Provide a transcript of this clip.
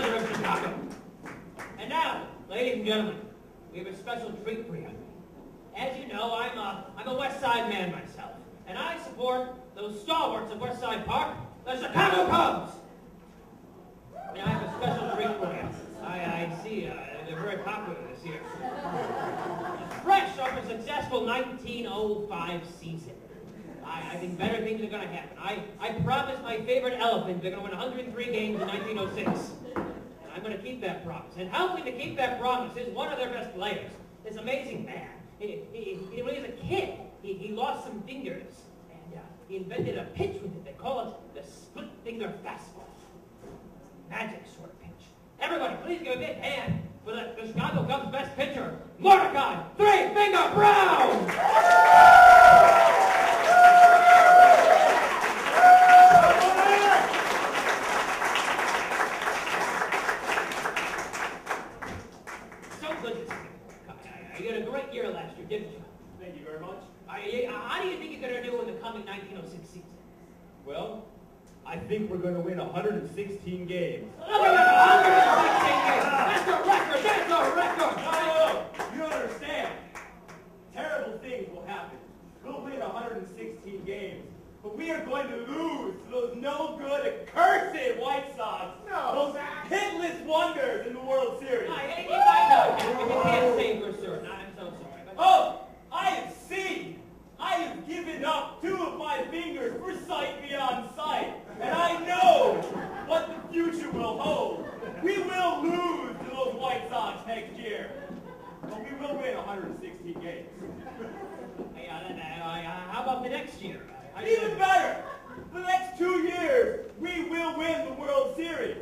president of Chicago. And now, ladies and gentlemen, we have a special treat for you. As you know, I'm a, I'm a West Side man myself, and I support those stalwarts of West Side Park, the Chicago Cubs. And I have a special treat for you. I, I see uh, they're very popular this year. Fresh off a successful 1905 season. I, I think better things are going to happen. I, I promised my favorite elephant they're going to win 103 games in 1906. Going to keep that promise. And helping to keep that promise is one of their best players, this amazing man. He, he, he, when he was a kid, he, he lost some fingers. And uh, he invented a pitch with it. They call it the split finger fastball. Magic sort of pitch. Everybody, please give a big hand for the, the Chicago Cubs' best pitcher, Mordecai Three Finger Brown! So good you. Had a great year last year, didn't you? Thank you very much. I, how do you think you're going to do in the coming 1906 season? Well, I think we're going to win 116 games. Look at that! 116 games! That's a record! That's a record! No, no, no. You don't understand. Terrible things will happen. We'll win 116 games, but we are going to lose to those no good, accursed White Sox. No, those Zach. hitless wonders in the World Series. I, I, I know, you can't say for certain. I'm so sorry. But Oh, I have seen. I have given up two of my fingers for sight beyond sight, and I know what the future will hold. We will lose to those White Sox next year, but we will win 116 games. Hey, how about the next year? Even better, the next two years, we will win the World Series.